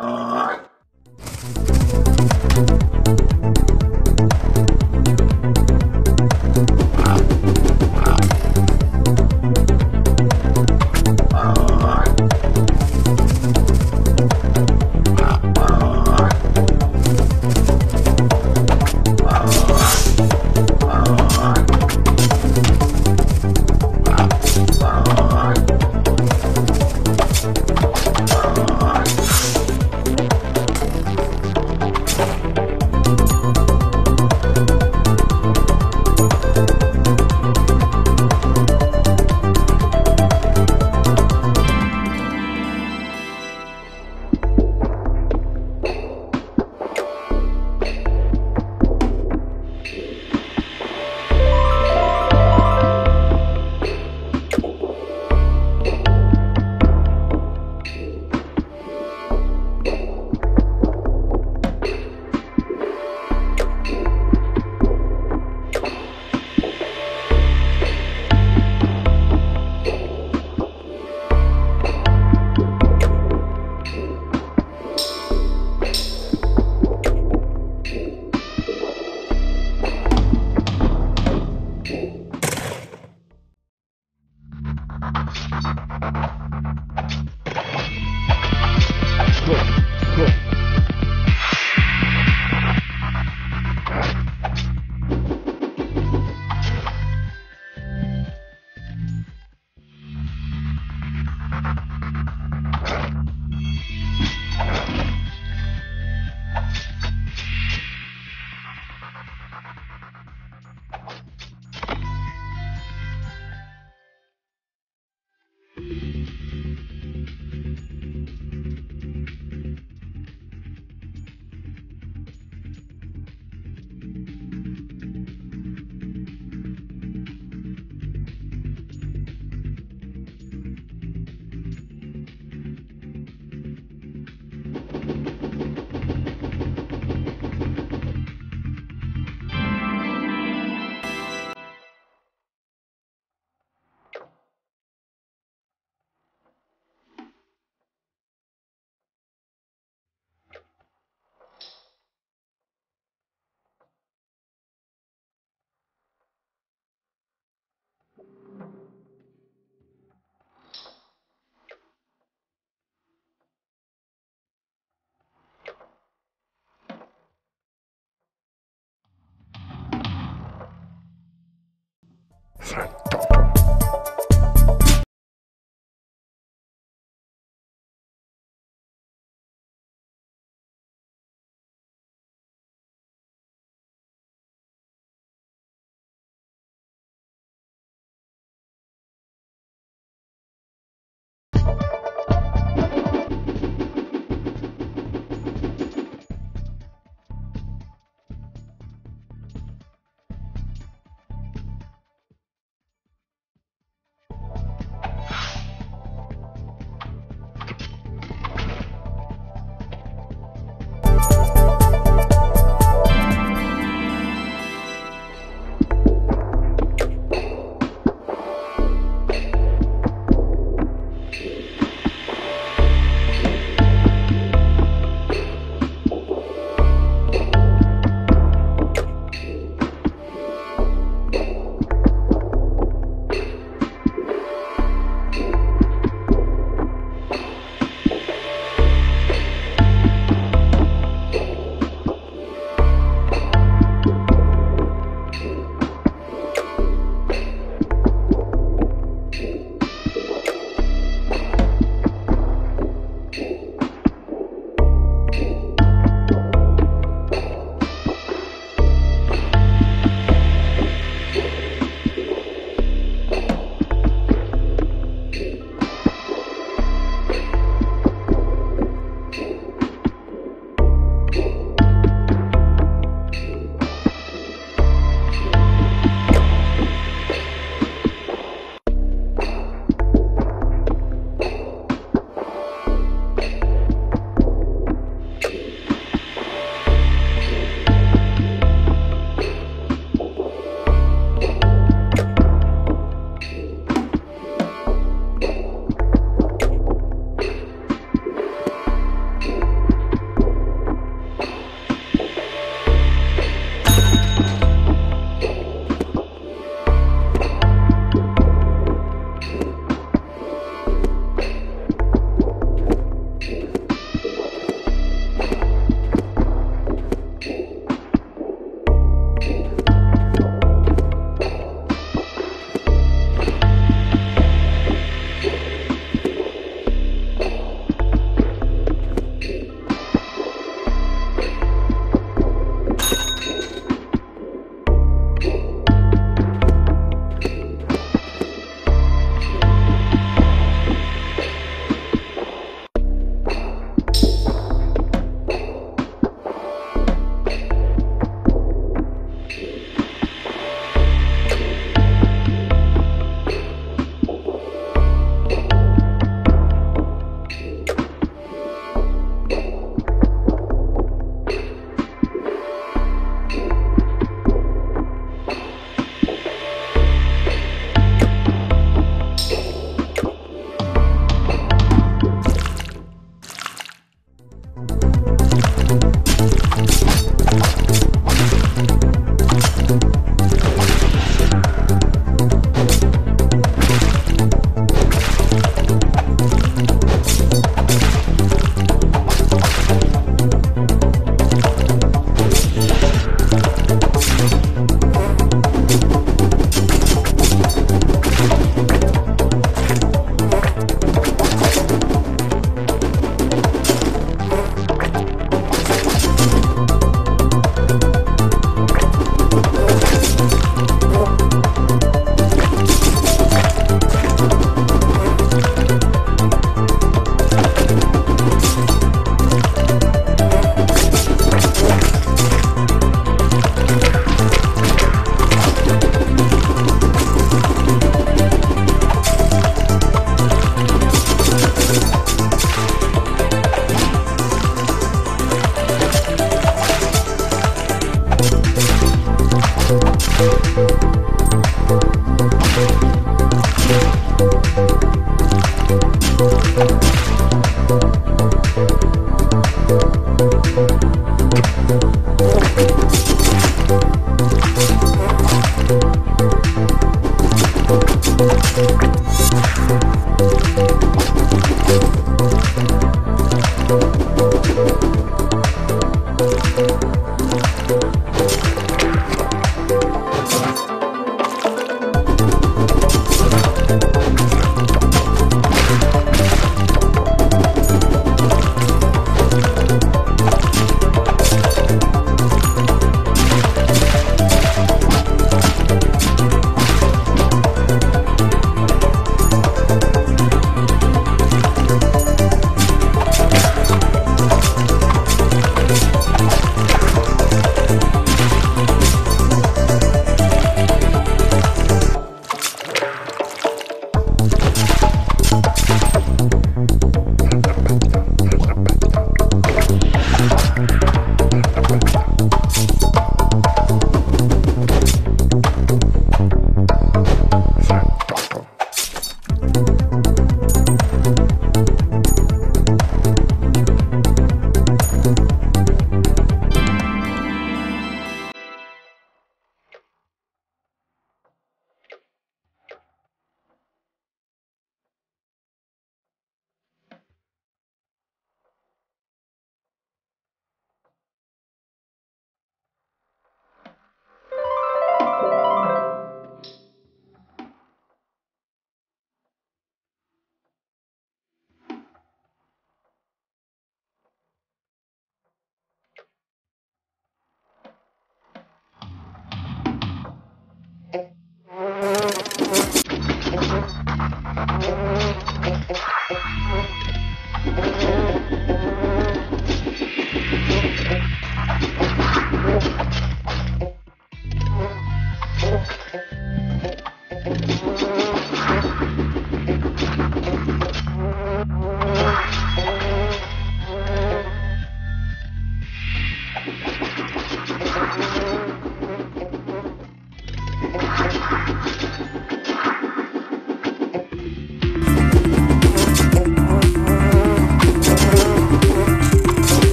uh,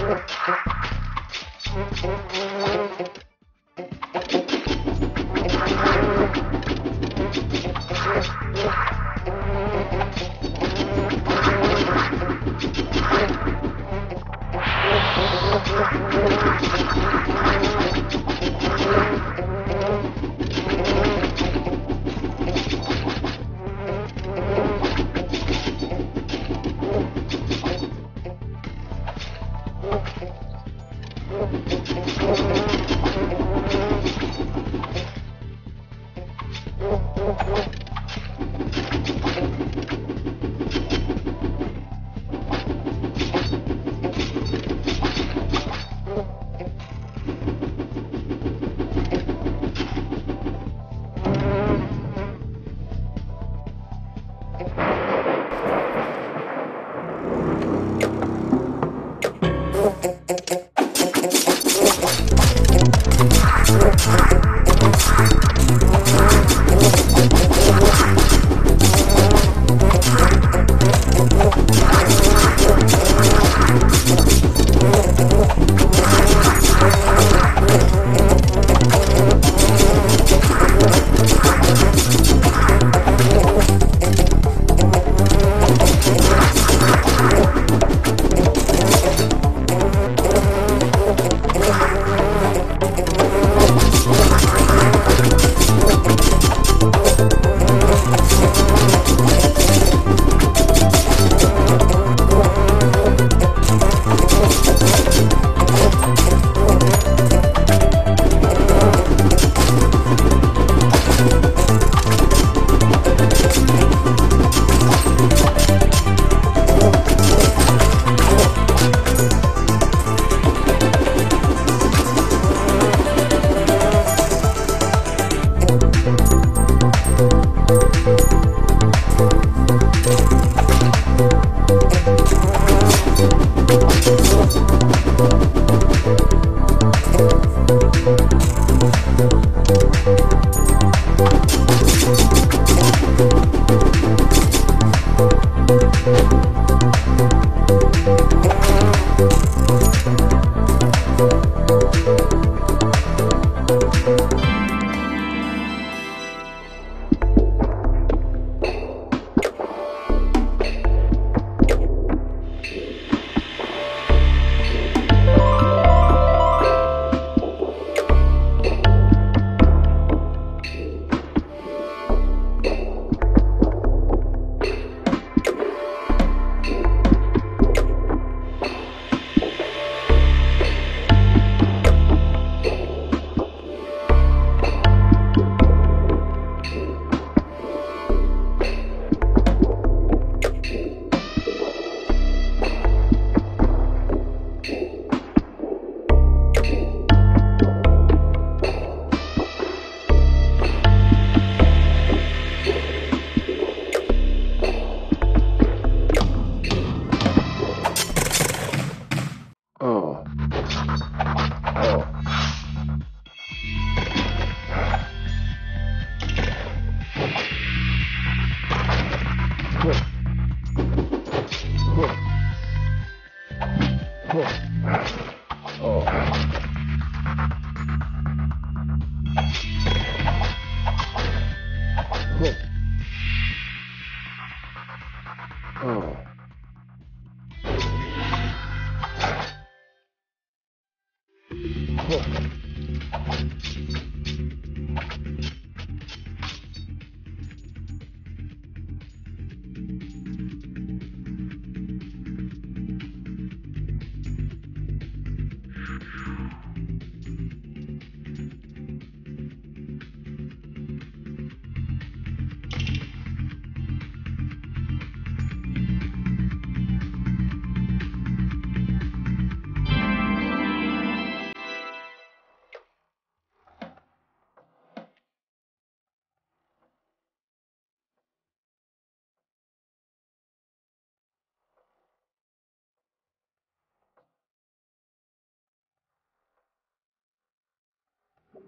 Thank you.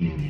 Amen.